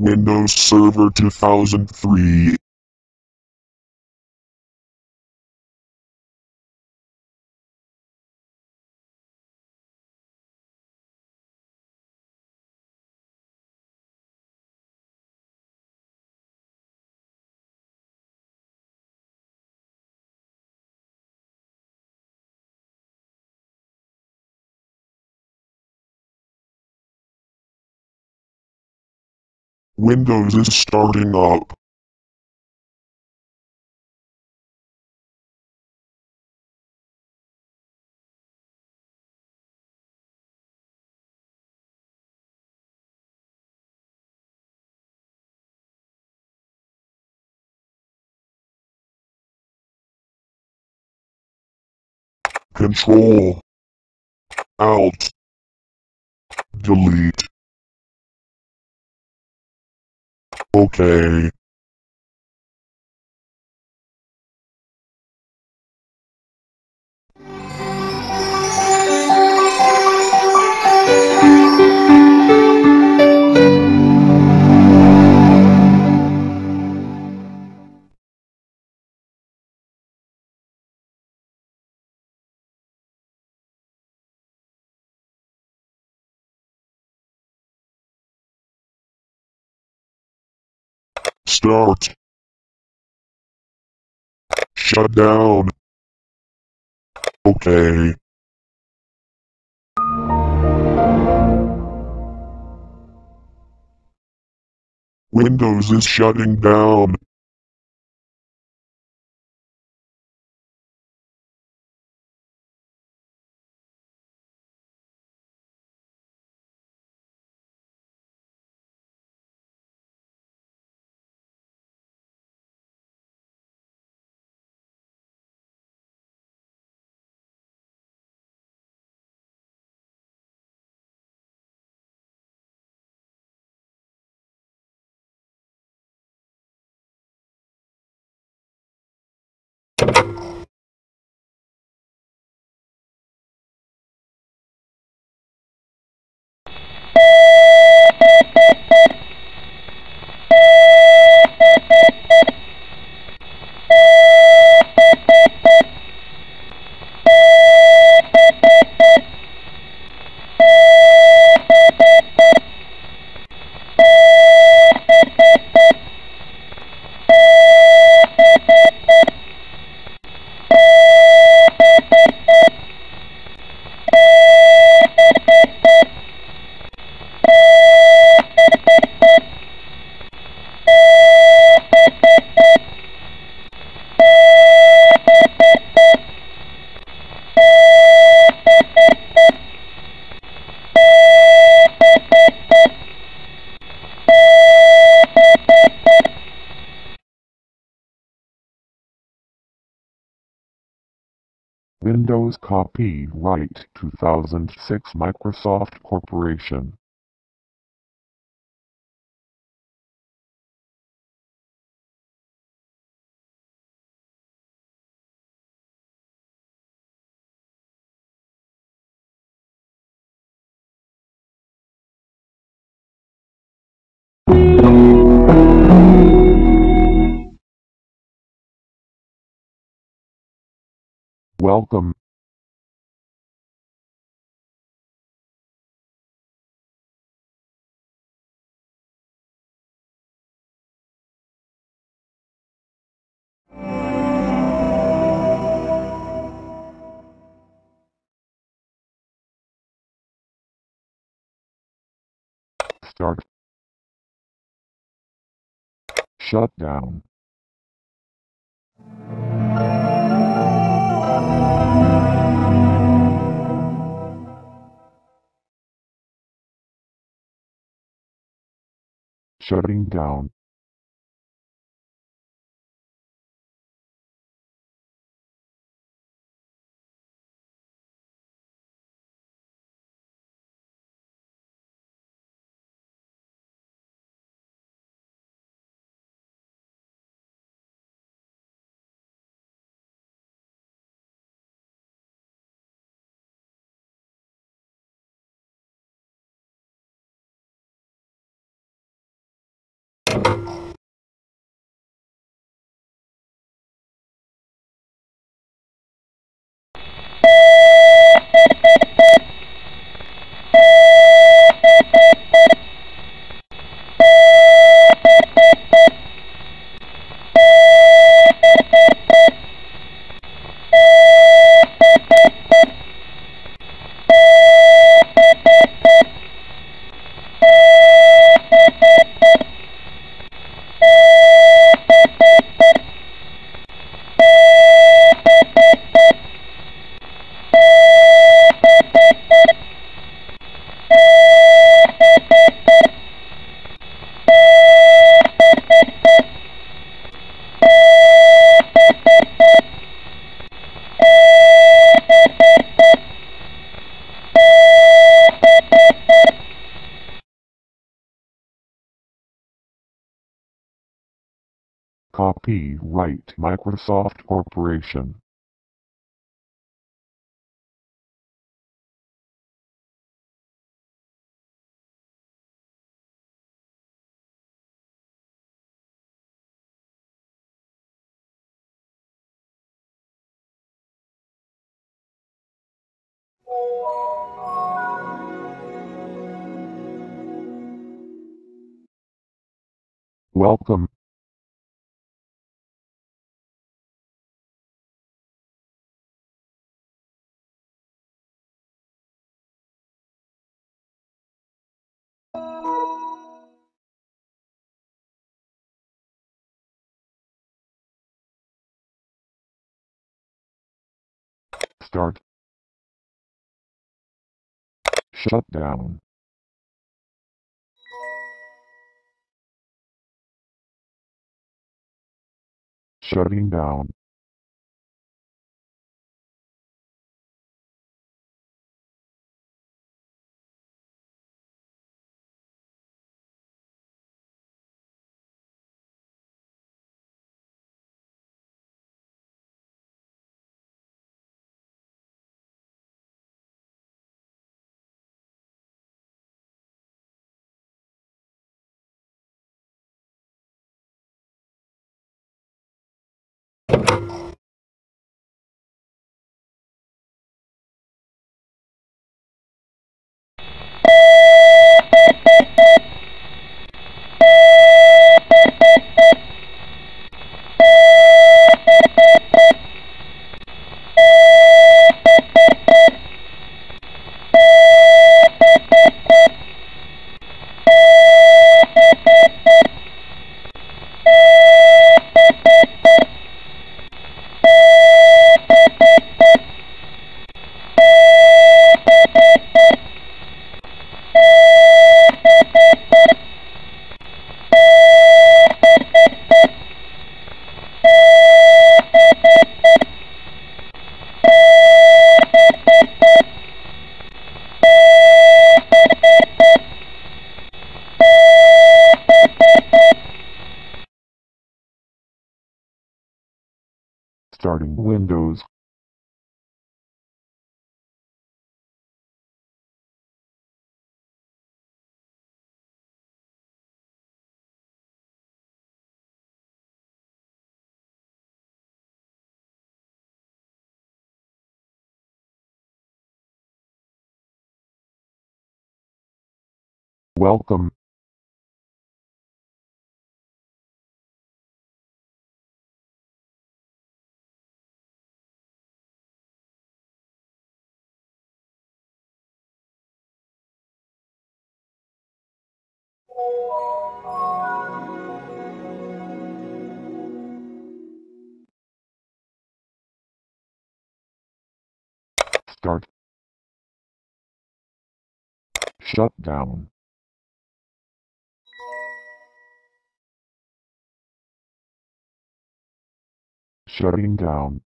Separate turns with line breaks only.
Windows Server 2003. Windows is starting up. Control Alt Delete Okay. Start. Shut down. Okay. Windows is shutting down. Copyright 2006 Microsoft Corporation. Welcome
Start. Shut down. Shutting down. Bye. Copyright Microsoft Corporation. Welcome. Start. Shut down. Shutting down. Starting Windows. Welcome. Start. Shut down. Shutting down.